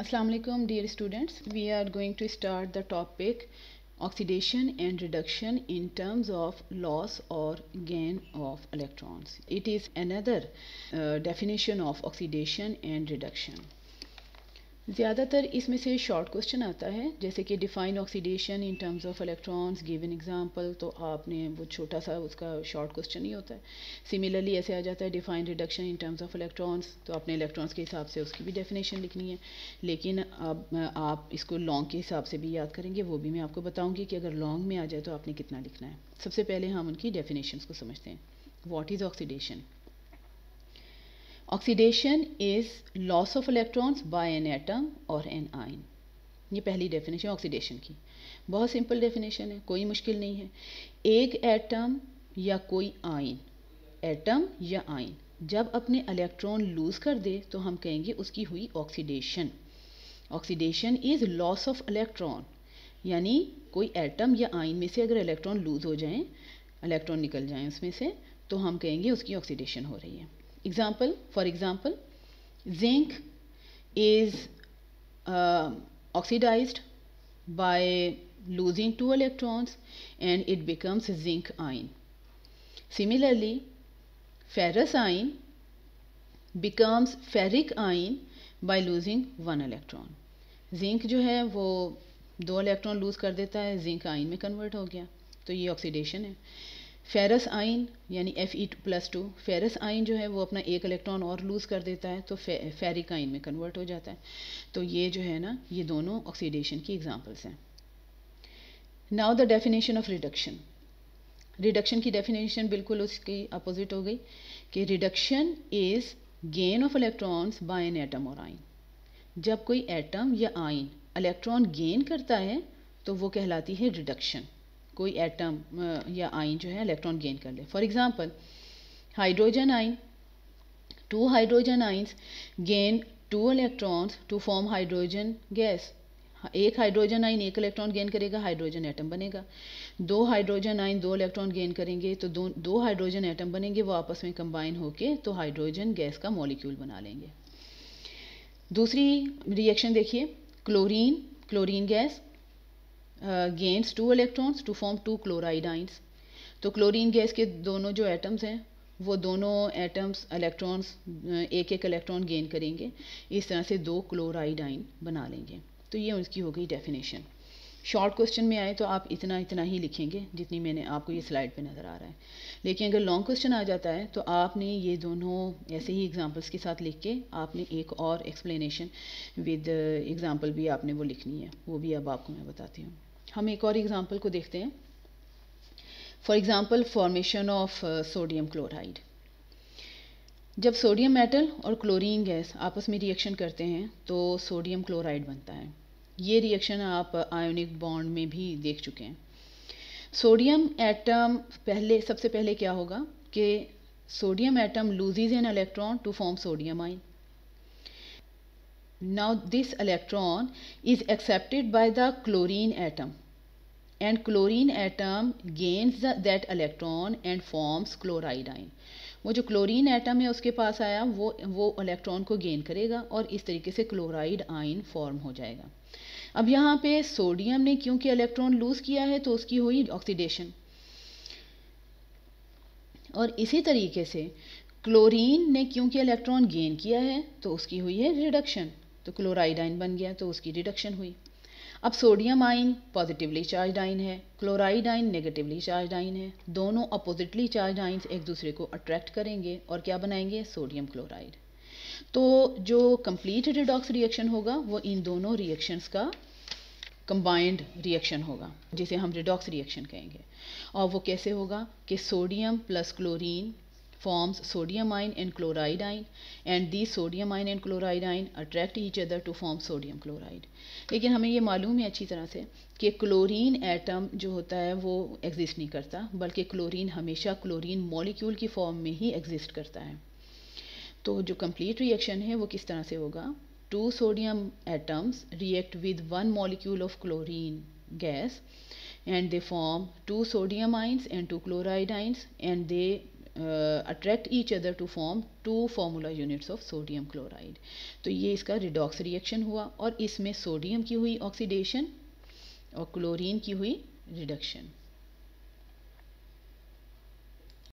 Assalamu alaikum dear students. We are going to start the topic oxidation and reduction in terms of loss or gain of electrons. It is another uh, definition of oxidation and reduction ज़्यादातर इसमें से short question आता है, जैसे कि define oxidation in terms of electrons give an example तो आपने वो छोटा सा उसका शॉर्ट क्वेश्चन ही होता है। सिमिलरली ऐसे आ जाता है define reduction in terms of electrons तो आपने इलेक्ट्रॉन्स के हिसाब से उसकी भी डेफिनेशन लिखनी है। लेकिन अब, आप इसको लॉन्ग के हिसाब से भी याद करेंगे, वो भी मैं आपको बताऊँगी कि अगर लॉन्ग में आ जाए तो आपने कितना लिखना है। सबसे पहले हम उनकी डेफिनेशन को समझते हैं। What is oxidation oxidation is loss of electrons by an atom और एन आइन ये पहली डेफिनेशन ऑक्सीडेशन की। बहुत सिंपल डेफिनेशन है, कोई मुश्किल नहीं है। एक एटम या कोई आइन एटम या आइन जब अपने इलेक्ट्रॉन लूज़ कर दे तो हम कहेंगे उसकी हुई oxidation oxidation is loss of electron यानी कोई एटम या आइन में से अगर इलेक्ट्रॉन लूज़ हो जाएँ इलेक्ट्रॉन निकल जाएँ उसमें से तो हम कहेंगे उसकी ऑक्सीडेशन हो रही है। Example for example zinc is uh, oxidized by losing two electrons and it becomes zinc ion similarly ferrous ion becomes ferric ion by losing one electron zinc जो है वो दो इलेक्ट्रॉन लूज़ कर देता है जिंक आइन में कन्वर्ट हो गया तो ये ऑक्सीडेशन है फेरस आइन यानी F E plus two ferrous ion जो है वो अपना एक इलेक्ट्रॉन और लूज़ कर देता है तो फे, फेरिक आइन में कन्वर्ट हो जाता है। तो ये जो है ना ये दोनों ऑक्सीडेशन की एग्जांपल्स हैं। Now the definition of reduction reduction की डेफिनेशन बिल्कुल उसकी अपोजिट हो गई कि reduction is gain of electrons by an atom और आइन जब कोई एटम या आइन इलेक्ट्रॉन गेन करता है तो वो कहलाती है रिडक्शन कोई एटम या आइन जो है इलेक्ट्रॉन गेन कर ले। For example hydrogen ion two hydrogen ions gain two electrons to form hydrogen gas एक हाइड्रोजन आइन एक इलेक्ट्रॉन गेन करेगा हाइड्रोजन एटम बनेगा। दो हाइड्रोजन आइन दो इलेक्ट्रॉन गेन करेंगे तो दो दो हाइड्रोजन एटम बनेंगे, वो आपस में कंबाइन होके तो हाइड्रोजन गैस का मॉलिक्यूल बना लेंगे। दूसरी रिएक्शन देखिए chlorine chlorine gas gains two electrons to form two chloride ions तो क्लोरीन गैस के दोनों जो एटम्स हैं, वो दोनों एटम्स इलेक्ट्रॉन्स एक एक इलेक्ट्रॉन गेन करेंगे। इस तरह से दो क्लोराइड आइन बना लेंगे। तो ये उसकी हो गई डेफिनेशन शॉर्ट क्वेश्चन में आए तो आप इतना इतना ही लिखेंगे जितनी मैंने आपको ये स्लाइड पे नज़र आ रहा है। लेकिन अगर लॉन्ग क्वेश्चन आ जाता है तो आपने ये दोनों ऐसे ही एग्जांपल्स के साथ लिख के आपने एक और एक्सप्लेनेशन विद एग्जांपल भी आपने वो लिखनी है। वो भी अब आपको मैं बताती हूँ। हम एक और एग्जांपल को देखते हैं। For example formation of sodium chloride जब सोडियम मेटल और क्लोरीन गैस आपस में रिएक्शन करते हैं तो सोडियम क्लोराइड बनता है। ये रिएक्शन आप आयोनिक बॉन्ड में भी देख चुके हैं। सोडियम एटम पहले, सबसे पहले क्या होगा कि sodium atom loses an electron to form sodium ion Now, this electron is accepted by the chlorine atom. Chlorine atom gains the, that electron and forms chloride ion. वो जो क्लोरीन एटम है उसके पास आया वो वो इलेक्ट्रॉन को gain करेगा और इस तरीके से क्लोराइड आइन फॉर्म हो जाएगा। अब यहाँ पे सोडियम ने क्योंकि इलेक्ट्रॉन लूज किया है तो उसकी हुई ऑक्सीडेशन और इसी तरीके से क्लोरीन ने क्योंकि इलेक्ट्रॉन गेन किया है तो उसकी हुई है रिडक्शन तो क्लोराइड आइन बन गया तो उसकी रिडक्शन हुई। अब सोडियम आइन पॉजिटिवली चार्ज आइन है, क्लोराइड आइन नेगेटिवली चार्ज आइन है, दोनों अपोजिटली चार्ज आइंस एक दूसरे को अट्रैक्ट करेंगे और क्या बनाएँगे? Sodium chloride. तो जो कंप्लीट रिडॉक्स रिएक्शन होगा, वो इन दोनों रिएक्शंस का कंबाइंड रिएक्शन होगा, जिसे हम रिडॉक्स रिएक्शन कहेंगे। और वो कैसे होगा कि sodium plus chlorine forms sodium ion and chloride ion and these sodium ion and chloride ion attract each other to form sodium chloride लेकिन हमें ये मालूम है अच्छी तरह से कि क्लोरीन एटम जो होता है वो एग्जिस्ट नहीं करता बल्कि क्लोरीन हमेशा क्लोरीन मॉलिक्यूल की फॉर्म में ही एग्जिस्ट करता है तो जो कंप्लीट रिएक्शन है वो किस तरह से होगा two sodium atoms react with one molecule of chlorine gas and they form two sodium ions and two chloride ions and they attract each other to form two formula units of sodium chloride. तो ये इसका redox reaction हुआ और इसमें sodium की हुई oxidation और chlorine की हुई रिडक्शन